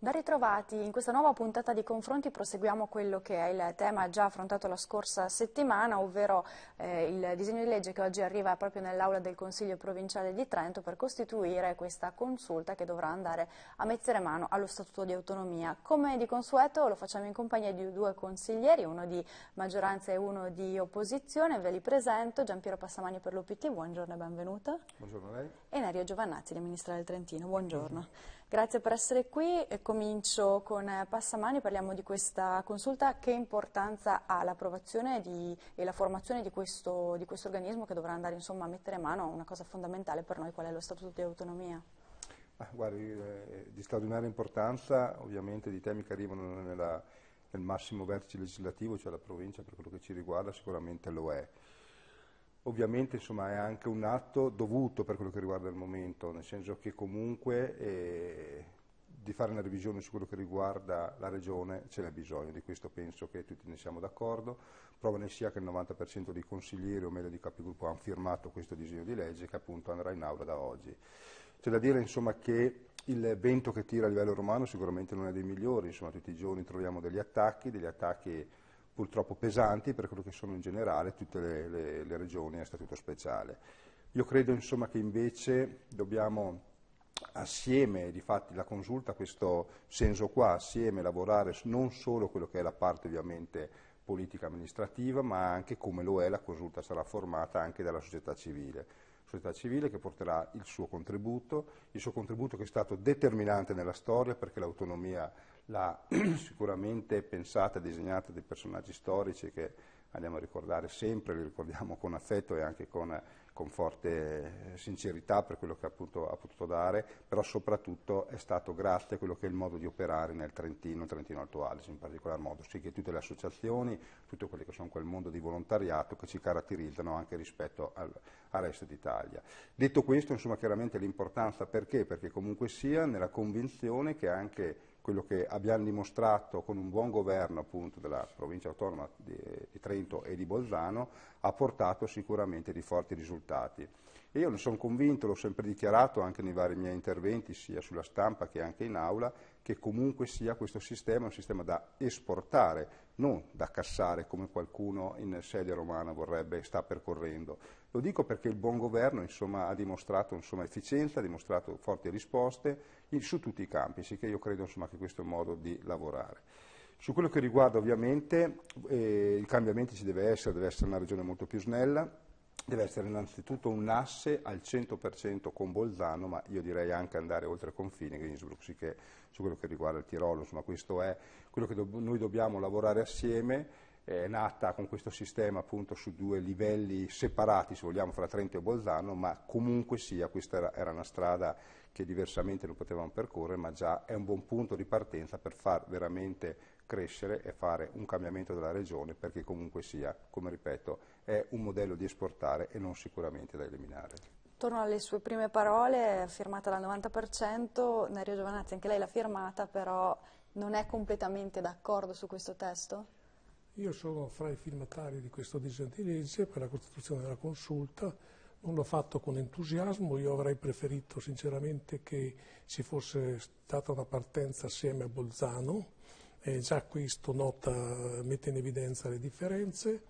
Ben ritrovati, in questa nuova puntata di confronti proseguiamo quello che è il tema già affrontato la scorsa settimana, ovvero eh, il disegno di legge che oggi arriva proprio nell'aula del Consiglio provinciale di Trento per costituire questa consulta che dovrà andare a mettere mano allo Statuto di Autonomia. Come di consueto lo facciamo in compagnia di due consiglieri, uno di maggioranza e uno di opposizione, ve li presento, Giampiero Passamani per l'UPT, buongiorno e benvenuto. Buongiorno a lei. E Nerio Giovannazzi, del Ministro del Trentino, buongiorno. buongiorno. Grazie per essere qui. Comincio con eh, Passamani, parliamo di questa consulta. Che importanza ha l'approvazione e la formazione di questo, di questo, organismo che dovrà andare insomma, a mettere mano a una cosa fondamentale per noi, qual è lo Statuto di Autonomia? Ah, guardi, eh, di straordinaria importanza, ovviamente di temi che arrivano nella, nel massimo vertice legislativo, cioè la provincia, per quello che ci riguarda, sicuramente lo è. Ovviamente insomma, è anche un atto dovuto per quello che riguarda il momento, nel senso che comunque eh, di fare una revisione su quello che riguarda la Regione ce n'è bisogno, di questo penso che tutti ne siamo d'accordo. Prova ne sia che il 90% dei consiglieri o meglio di capigruppo hanno firmato questo disegno di legge che appunto andrà in aula da oggi. C'è da dire insomma, che il vento che tira a livello romano sicuramente non è dei migliori, insomma, tutti i giorni troviamo degli attacchi, degli attacchi purtroppo pesanti per quello che sono in generale tutte le, le, le regioni a statuto speciale. Io credo insomma, che invece dobbiamo assieme, difatti la consulta ha questo senso qua, assieme lavorare non solo quello che è la parte ovviamente politica amministrativa, ma anche come lo è la consulta sarà formata anche dalla società civile società civile che porterà il suo contributo, il suo contributo che è stato determinante nella storia perché l'autonomia l'ha sicuramente pensata e disegnata dei personaggi storici che andiamo a ricordare sempre, li ricordiamo con affetto e anche con, con forte sincerità per quello che appunto ha potuto dare, però soprattutto è stato grazie a quello che è il modo di operare nel Trentino, Trentino Alto Adige in particolar modo, sì che tutte le associazioni, tutte quelle che sono quel mondo di volontariato che ci caratterizzano anche rispetto al, al resto d'Italia. Detto questo, insomma, chiaramente l'importanza perché? Perché comunque sia nella convinzione che anche quello che abbiamo dimostrato con un buon governo appunto della provincia autonoma di, di Trento e di Bolzano ha portato sicuramente di forti risultati. E io ne sono convinto, l'ho sempre dichiarato anche nei vari miei interventi, sia sulla stampa che anche in aula, che comunque sia questo sistema un sistema da esportare, non da cassare come qualcuno in sede romana vorrebbe sta percorrendo. Lo dico perché il buon governo insomma, ha dimostrato insomma, efficienza, ha dimostrato forti risposte in, su tutti i campi, sicché io credo insomma, che questo è un modo di lavorare. Su quello che riguarda ovviamente eh, i cambiamenti ci deve essere, deve essere una regione molto più snella, deve essere innanzitutto un asse al 100% con Bolzano, ma io direi anche andare oltre confine, che su quello che riguarda il Tirolo, insomma questo è quello che do noi dobbiamo lavorare assieme, è nata con questo sistema appunto su due livelli separati, se vogliamo, fra Trento e Bolzano, ma comunque sia, questa era, era una strada che diversamente non potevamo percorrere, ma già è un buon punto di partenza per far veramente crescere e fare un cambiamento della regione perché comunque sia, come ripeto, è un modello di esportare e non sicuramente da eliminare. Torno alle sue prime parole, firmata dal 90%, Nerio Giovanazzi anche lei l'ha firmata, però non è completamente d'accordo su questo testo? Io sono fra i firmatari di questo disegno di legge per la costituzione della consulta, non l'ho fatto con entusiasmo, io avrei preferito sinceramente che ci fosse stata una partenza assieme a Bolzano, eh, già questo nota, mette in evidenza le differenze.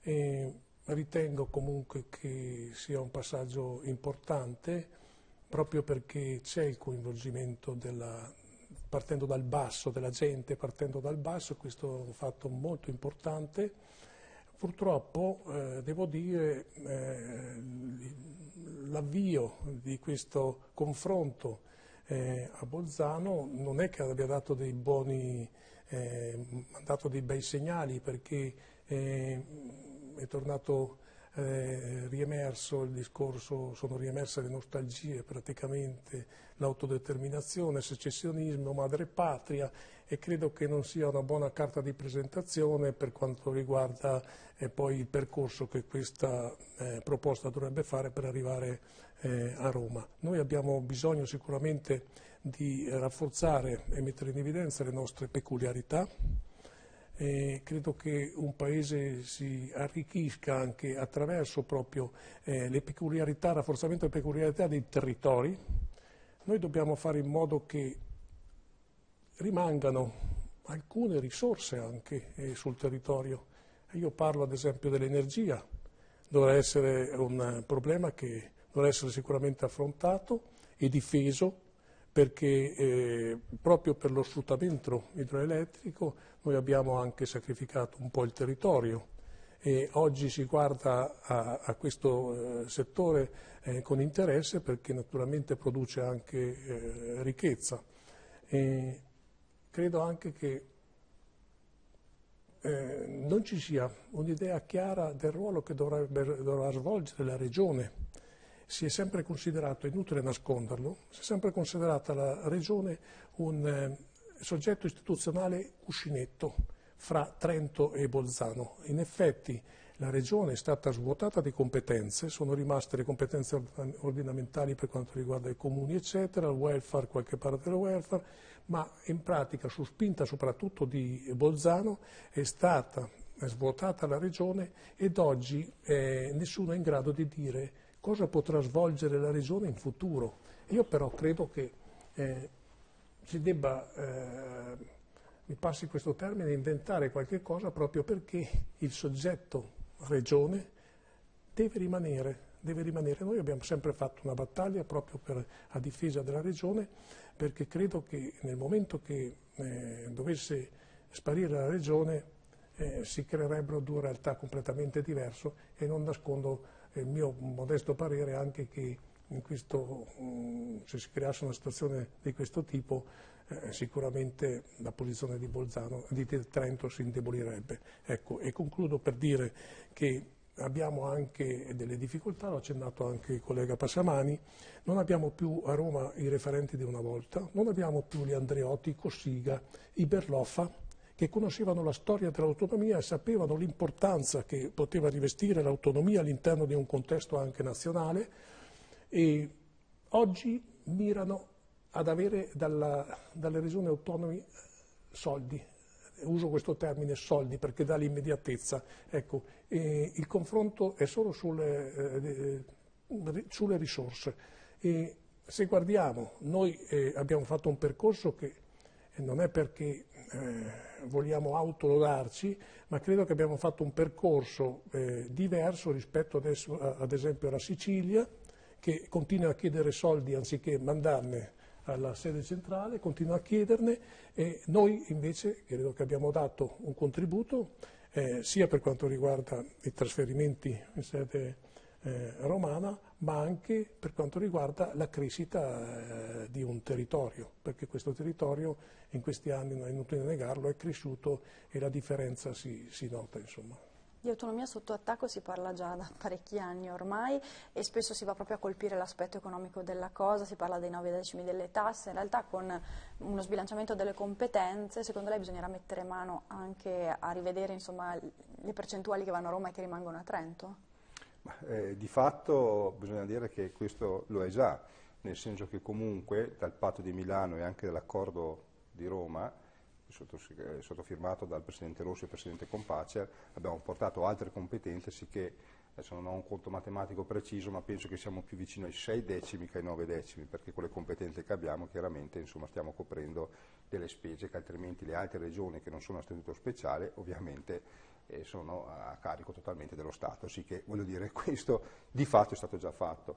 E ritengo comunque che sia un passaggio importante proprio perché c'è il coinvolgimento della, partendo dal basso, della gente partendo dal basso, questo è un fatto molto importante. Purtroppo eh, devo dire eh, l'avvio di questo confronto eh, a Bolzano non è che abbia dato dei buoni, eh, dato dei bei segnali perché eh, è tornato eh, riemerso il discorso, sono riemerse le nostalgie praticamente, l'autodeterminazione, secessionismo, madre patria e credo che non sia una buona carta di presentazione per quanto riguarda eh, poi il percorso che questa eh, proposta dovrebbe fare per arrivare eh, a Roma. Noi abbiamo bisogno sicuramente di rafforzare e mettere in evidenza le nostre peculiarità, eh, credo che un paese si arricchisca anche attraverso proprio eh, le peculiarità, rafforzamento delle peculiarità dei territori. Noi dobbiamo fare in modo che rimangano alcune risorse anche eh, sul territorio. Io parlo ad esempio dell'energia, dovrà essere un problema che dovrà essere sicuramente affrontato e difeso perché eh, proprio per lo sfruttamento idroelettrico noi abbiamo anche sacrificato un po' il territorio e oggi si guarda a, a questo eh, settore eh, con interesse perché naturalmente produce anche eh, ricchezza. E credo anche che eh, non ci sia un'idea chiara del ruolo che dovrebbe, dovrà svolgere la Regione si è sempre considerato, è inutile nasconderlo, si è sempre considerata la Regione un eh, soggetto istituzionale cuscinetto fra Trento e Bolzano. In effetti la Regione è stata svuotata di competenze, sono rimaste le competenze ordinamentali per quanto riguarda i comuni, eccetera, il welfare, qualche parte del welfare, ma in pratica, su spinta soprattutto di Bolzano, è stata svuotata la Regione ed oggi eh, nessuno è in grado di dire cosa potrà svolgere la Regione in futuro. Io però credo che eh, si debba, eh, mi passi questo termine, inventare qualche cosa proprio perché il soggetto Regione deve rimanere, deve rimanere. Noi abbiamo sempre fatto una battaglia proprio per, a difesa della Regione perché credo che nel momento che eh, dovesse sparire la Regione eh, si creerebbero due realtà completamente diverse e non nascondo il mio modesto parere è anche che questo, se si creasse una situazione di questo tipo eh, sicuramente la posizione di Bolzano, di Trento si indebolirebbe. Ecco, e concludo per dire che abbiamo anche delle difficoltà, l'ha accennato anche il collega Passamani, non abbiamo più a Roma i referenti di una volta, non abbiamo più gli Andreotti, Cossiga, i Berloffa, che conoscevano la storia dell'autonomia e sapevano l'importanza che poteva rivestire l'autonomia all'interno di un contesto anche nazionale e oggi mirano ad avere dalla, dalle regioni autonome soldi. Uso questo termine soldi perché dà l'immediatezza. Ecco, il confronto è solo sulle, eh, eh, sulle risorse. E se guardiamo, noi eh, abbiamo fatto un percorso che non è perché eh, vogliamo autolodarci, ma credo che abbiamo fatto un percorso eh, diverso rispetto adesso, ad esempio alla Sicilia, che continua a chiedere soldi anziché mandarne alla sede centrale, continua a chiederne e noi invece credo che abbiamo dato un contributo eh, sia per quanto riguarda i trasferimenti in sede eh, romana, ma anche per quanto riguarda la crescita eh, di un territorio, perché questo territorio in questi anni, non è inutile negarlo, è cresciuto e la differenza si, si nota. Insomma. Di autonomia sotto attacco si parla già da parecchi anni ormai e spesso si va proprio a colpire l'aspetto economico della cosa, si parla dei nove decimi delle tasse, in realtà con uno sbilanciamento delle competenze secondo lei bisognerà mettere mano anche a rivedere insomma, le percentuali che vanno a Roma e che rimangono a Trento? Eh, di fatto bisogna dire che questo lo è già, nel senso che comunque dal patto di Milano e anche dall'accordo di Roma, sottofirmato dal Presidente Rossi e il Presidente Compacer, abbiamo portato altre competenze, sicché adesso non ho un conto matematico preciso, ma penso che siamo più vicino ai 6 decimi che ai 9 decimi, perché con le competenze che abbiamo chiaramente insomma, stiamo coprendo delle spese che altrimenti le altre regioni che non sono a statuto speciale ovviamente eh, sono a carico totalmente dello Stato, sì che voglio dire questo di fatto è stato già fatto.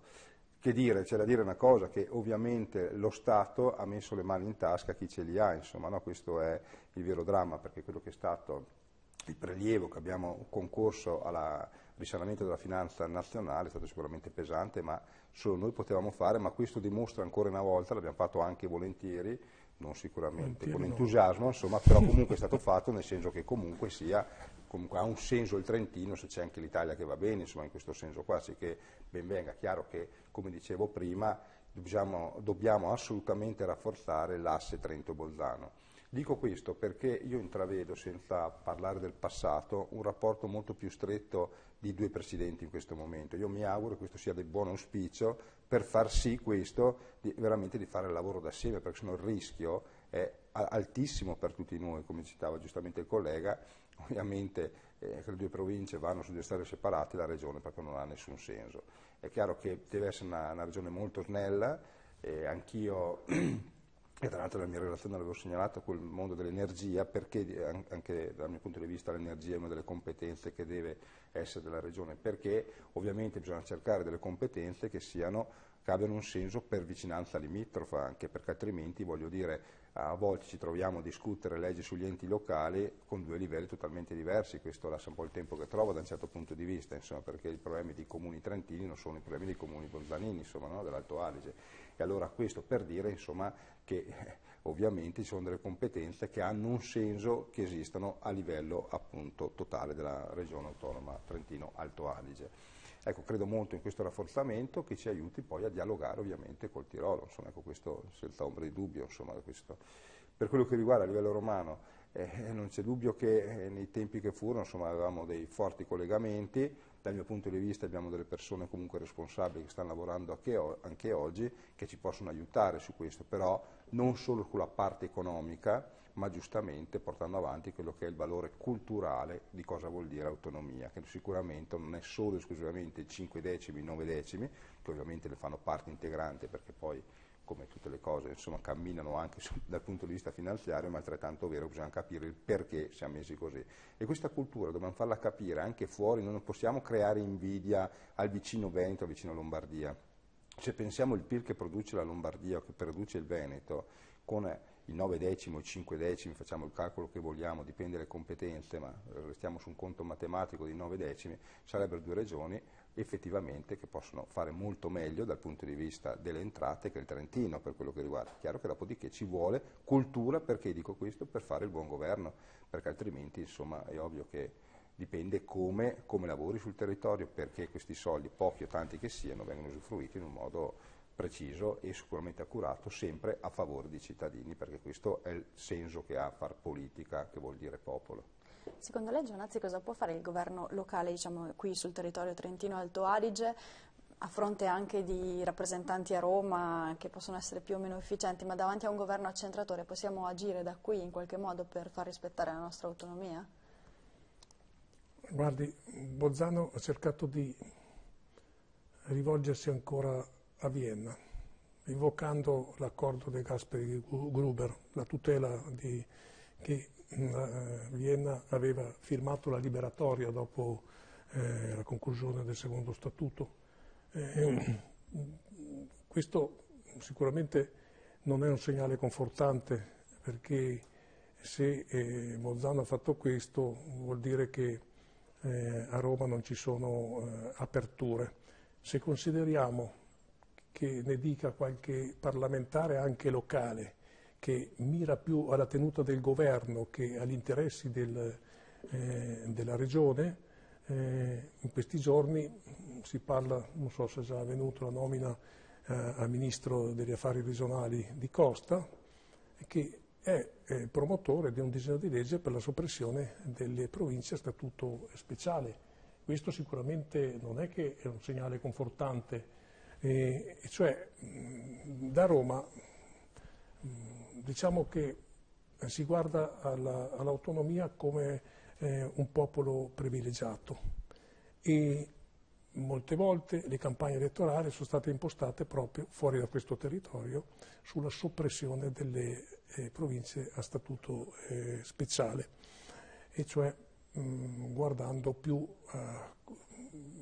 Che dire, c'è da dire una cosa, che ovviamente lo Stato ha messo le mani in tasca a chi ce li ha, insomma, no? questo è il vero dramma, perché quello che è stato il prelievo che abbiamo concorso al risanamento della finanza nazionale è stato sicuramente pesante, ma solo noi potevamo fare, ma questo dimostra ancora una volta, l'abbiamo fatto anche volentieri, non sicuramente con entusiasmo, insomma, però comunque è stato fatto nel senso che comunque sia comunque ha un senso il Trentino se c'è anche l'Italia che va bene, insomma in questo senso qua, sì che ben venga. Chiaro che, come dicevo prima, dobbiamo, dobbiamo assolutamente rafforzare l'asse Trento-Bolzano. Dico questo perché io intravedo, senza parlare del passato, un rapporto molto più stretto di due presidenti in questo momento. Io mi auguro che questo sia di buon auspicio per far sì questo di, veramente di fare il lavoro da assieme, perché sennò il rischio è altissimo per tutti noi, come citava giustamente il collega, ovviamente eh, le due province vanno su due strade separate, la regione proprio non ha nessun senso. È chiaro che deve essere una, una regione molto snella, eh, anch'io e tra l'altro nella mia relazione l'avevo segnalato quel mondo dell'energia, perché anche dal mio punto di vista l'energia è una delle competenze che deve essere della Regione, perché ovviamente bisogna cercare delle competenze che siano che abbiano un senso per vicinanza limitrofa, anche perché altrimenti, voglio dire, a volte ci troviamo a discutere leggi sugli enti locali con due livelli totalmente diversi, questo lascia un po' il tempo che trovo da un certo punto di vista, insomma, perché i problemi dei comuni trentini non sono i problemi dei comuni bolzanini, no? dell'Alto Adige. E allora questo per dire insomma, che eh, ovviamente ci sono delle competenze che hanno un senso che esistono a livello appunto totale della regione autonoma Trentino-Alto Adige. Ecco, credo molto in questo rafforzamento che ci aiuti poi a dialogare ovviamente col Tirolo, insomma, ecco, questo senza ombra di dubbio. Insomma, per quello che riguarda a livello romano, eh, non c'è dubbio che eh, nei tempi che furono insomma, avevamo dei forti collegamenti, dal mio punto di vista abbiamo delle persone comunque responsabili che stanno lavorando anche, anche oggi, che ci possono aiutare su questo, però non solo sulla parte economica, ma giustamente portando avanti quello che è il valore culturale di cosa vuol dire autonomia, che sicuramente non è solo esclusivamente i 5 decimi, i 9 decimi, che ovviamente ne fanno parte integrante perché poi come tutte le cose insomma, camminano anche dal punto di vista finanziario, ma altrettanto vero bisogna capire il perché siamo messi così. E questa cultura dobbiamo farla capire anche fuori, non possiamo creare invidia al vicino Veneto, al vicino Lombardia. Se pensiamo al PIL che produce la Lombardia o che produce il Veneto, con il 9 decimo, il 5 decimi, facciamo il calcolo che vogliamo, dipende dalle competenze, ma restiamo su un conto matematico di 9 decimi, sarebbero due regioni effettivamente che possono fare molto meglio dal punto di vista delle entrate che il Trentino per quello che riguarda. Chiaro che dopodiché ci vuole cultura, perché dico questo? Per fare il buon governo, perché altrimenti insomma è ovvio che dipende come, come lavori sul territorio, perché questi soldi, pochi o tanti che siano, vengono usufruiti in un modo preciso e sicuramente accurato, sempre a favore dei cittadini, perché questo è il senso che ha far politica, che vuol dire popolo. Secondo lei Gianazzi cosa può fare il governo locale diciamo, qui sul territorio trentino-alto Adige a fronte anche di rappresentanti a Roma che possono essere più o meno efficienti, ma davanti a un governo accentratore possiamo agire da qui in qualche modo per far rispettare la nostra autonomia? Guardi, Bolzano ha cercato di rivolgersi ancora a Vienna, invocando l'accordo di Gasperi Gruber, la tutela di, che eh, Vienna aveva firmato la liberatoria dopo eh, la conclusione del secondo statuto. Eh, questo sicuramente non è un segnale confortante perché se eh, Bolzano ha fatto questo vuol dire che eh, a Roma non ci sono eh, aperture. Se consideriamo che ne dica qualche parlamentare anche locale che mira più alla tenuta del governo che agli interessi del, eh, della regione. Eh, in questi giorni si parla, non so se è già avvenuto, la nomina eh, al Ministro degli Affari Regionali di Costa, che è, è promotore di un disegno di legge per la soppressione delle province a statuto speciale. Questo sicuramente non è che è un segnale confortante, eh, cioè da Roma diciamo che si guarda alla, all'autonomia come eh, un popolo privilegiato. E molte volte le campagne elettorali sono state impostate proprio fuori da questo territorio sulla soppressione delle eh, province a statuto eh, speciale. E cioè mh, guardando più,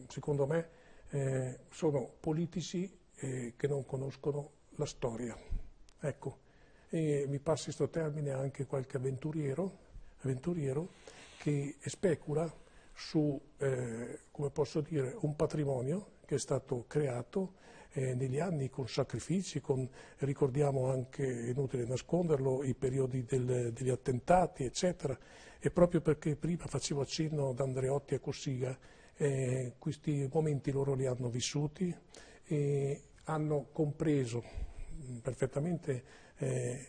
secondo me, eh, sono politici eh, che non conoscono la storia. Ecco, e mi passi questo termine anche qualche avventuriero, avventuriero che specula su, eh, come posso dire, un patrimonio che è stato creato eh, negli anni con sacrifici, con, ricordiamo anche, inutile nasconderlo, i periodi del, degli attentati, eccetera, e proprio perché prima facevo accenno ad Andreotti e a Cossiga, eh, questi momenti loro li hanno vissuti e hanno compreso perfettamente eh,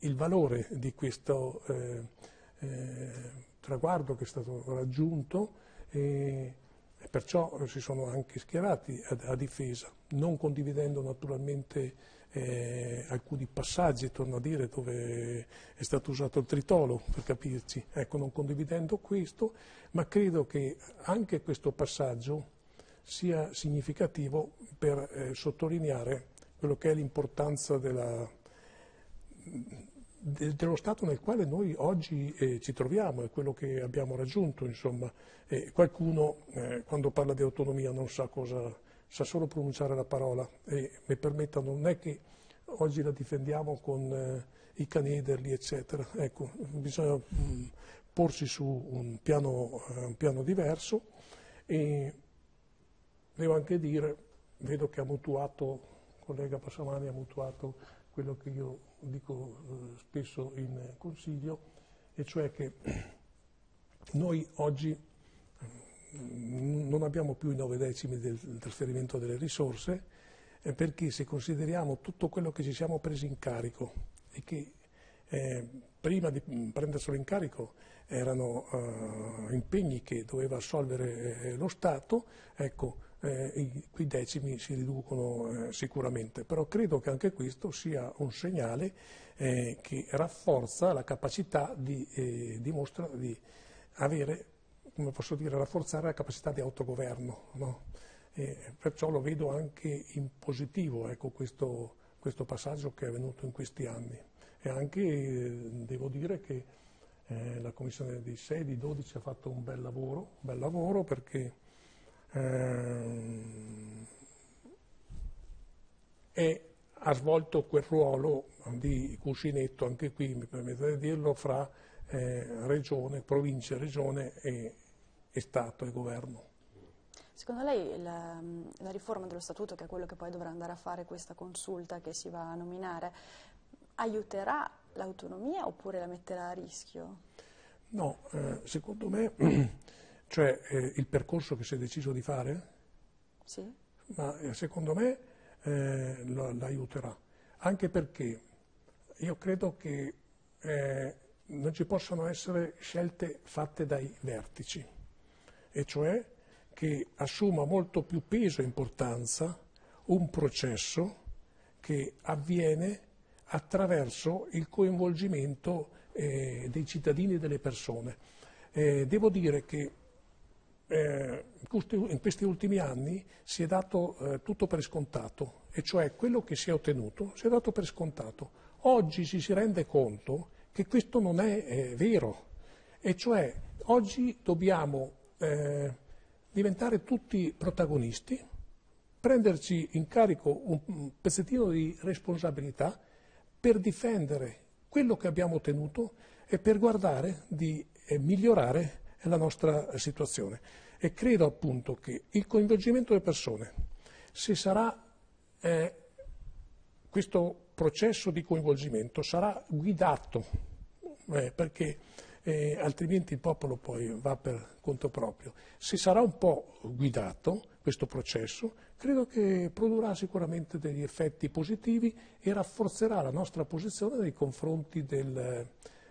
il valore di questo eh, eh, traguardo che è stato raggiunto e, perciò si sono anche schierati a, a difesa, non condividendo naturalmente eh, alcuni passaggi, torno a dire, dove è stato usato il tritolo, per capirci, ecco, non condividendo questo, ma credo che anche questo passaggio sia significativo per eh, sottolineare quello che è l'importanza della de, dello stato nel quale noi oggi eh, ci troviamo e quello che abbiamo raggiunto. Insomma. Qualcuno eh, quando parla di autonomia non sa cosa, sa solo pronunciare la parola e mi permetta, non è che oggi la difendiamo con eh, i canederli, eccetera. Ecco, bisogna mh, porsi su un piano, eh, un piano diverso e devo anche dire, vedo che ha mutuato, il collega Passamani ha mutuato quello che io dico eh, spesso in consiglio, e cioè che noi oggi mm, non abbiamo più i nove decimi del trasferimento delle risorse, eh, perché se consideriamo tutto quello che ci siamo presi in carico e che eh, prima di prenderselo in carico erano uh, impegni che doveva assolvere eh, lo Stato, ecco, eh, i, quei decimi si riducono eh, sicuramente, però credo che anche questo sia un segnale eh, che rafforza la capacità di, eh, dimostra, di avere, come posso dire, rafforzare la capacità di autogoverno. No? perciò lo vedo anche in positivo ecco, questo, questo passaggio che è avvenuto in questi anni e anche eh, devo dire che eh, la commissione di 6 di 12 ha fatto un bel lavoro, un bel lavoro perché eh, e ha svolto quel ruolo di cuscinetto, anche qui mi permette di dirlo, fra eh, regione, provincia, regione e, e Stato e governo. Secondo lei la, la, riforma dello Statuto, che è quello che poi dovrà andare a fare questa consulta che si va a nominare, aiuterà l'autonomia oppure la metterà a rischio? No, eh, secondo me, cioè eh, il percorso che si è deciso di fare, sì. ma eh, secondo me eh, l'aiuterà, anche perché io credo che eh, non ci possano essere scelte fatte dai vertici, e cioè che assuma molto più peso e importanza un processo che avviene attraverso il coinvolgimento eh, dei cittadini e delle persone. Eh, devo dire che eh, in questi ultimi anni si è dato eh, tutto per scontato, e cioè quello che si è ottenuto si è dato per scontato. Oggi ci si rende conto che questo non è eh, vero, e cioè oggi dobbiamo eh, diventare tutti protagonisti, prenderci in carico un pezzettino di responsabilità per difendere quello che abbiamo ottenuto e per guardare di eh, migliorare la nostra situazione. E credo appunto che il coinvolgimento delle persone, se sarà eh, questo processo di coinvolgimento sarà guidato, eh, perché eh, altrimenti il popolo poi va per conto proprio. Se sarà un po' guidato questo processo, credo che produrrà sicuramente degli effetti positivi e rafforzerà la nostra posizione nei confronti del,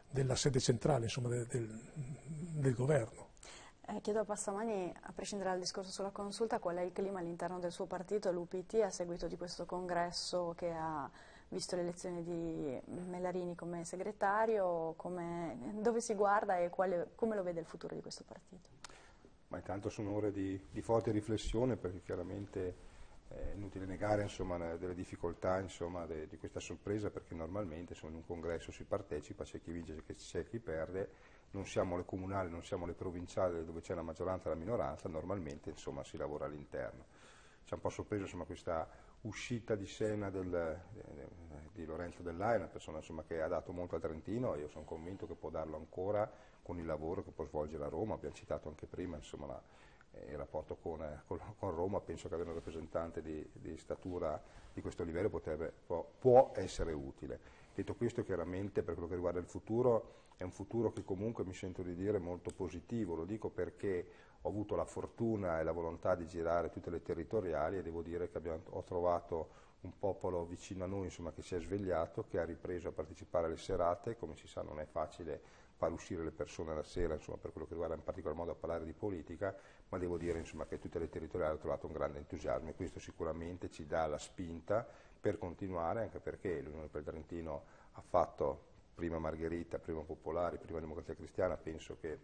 della sede centrale, insomma, del, del, del governo. Eh, chiedo a Passamani, a prescindere dal discorso sulla consulta, qual è il clima all'interno del suo partito, l'UPT, a seguito di questo congresso che ha visto l'elezione di Mellarini come segretario, come, dove si guarda e quale, come lo vede il futuro di questo partito? Ma intanto sono ore di, di forte riflessione perché chiaramente è inutile negare insomma, delle difficoltà insomma, de, di questa sorpresa perché normalmente insomma, in un congresso si partecipa, c'è chi vince, c'è chi perde, non siamo le comunali, non siamo le provinciali dove c'è la maggioranza e la minoranza, normalmente si lavora all'interno. Ci ha un po' sorpreso questa uscita di scena del, eh, di Lorenzo Dell'Aia, una persona insomma, che ha dato molto al Trentino io sono convinto che può darlo ancora con il lavoro che può svolgere a Roma, abbiamo citato anche prima insomma, la, eh, il rapporto con, eh, con, con, Roma, penso che avere un rappresentante di, di statura di questo livello potrebbe, può, può essere utile. Detto questo chiaramente per quello che riguarda il futuro è un futuro che comunque mi sento di dire molto positivo, lo dico perché ho avuto la fortuna e la volontà di girare tutte le territoriali e devo dire che abbiamo, ho trovato un popolo vicino a noi insomma, che si è svegliato, che ha ripreso a partecipare alle serate, come si sa non è facile far uscire le persone la sera insomma, per quello che riguarda in particolar modo a parlare di politica, ma devo dire insomma, che tutte le territoriali hanno trovato un grande entusiasmo e questo sicuramente ci dà la spinta per continuare, anche perché l'Unione per il Trentino ha fatto prima Margherita, prima Popolari, prima Democrazia Cristiana, penso che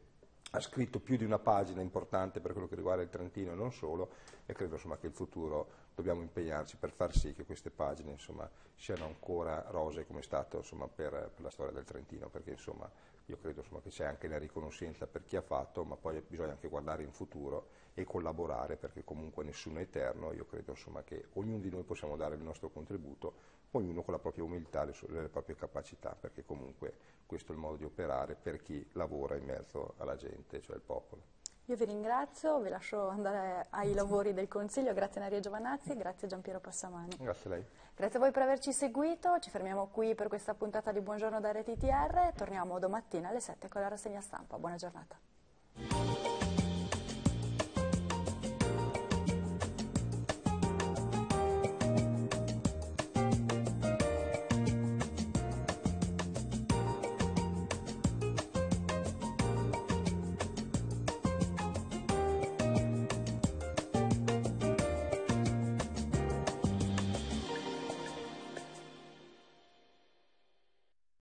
ha scritto più di una pagina importante per quello che riguarda il Trentino e non solo e credo insomma, che il futuro dobbiamo impegnarci per far sì che queste pagine insomma, siano ancora rose come è stato insomma, per, per, la storia del Trentino, perché insomma, io credo che c'è anche la riconoscenza per chi ha fatto, ma poi bisogna anche guardare in futuro e collaborare perché comunque nessuno è eterno, io credo insomma, che ognuno di noi possiamo dare il nostro contributo, ognuno con la propria umiltà le, le proprie capacità, perché comunque questo è il modo di operare per chi lavora in mezzo alla gente, cioè il popolo. Io vi ringrazio, vi lascio andare ai lavori del Consiglio, grazie Maria Giovanazzi, grazie Giampiero Passamani. Grazie a lei. Grazie a voi per averci seguito, ci fermiamo qui per questa puntata di Buongiorno da RTTR, torniamo domattina alle 7 con la rassegna stampa. Buona giornata.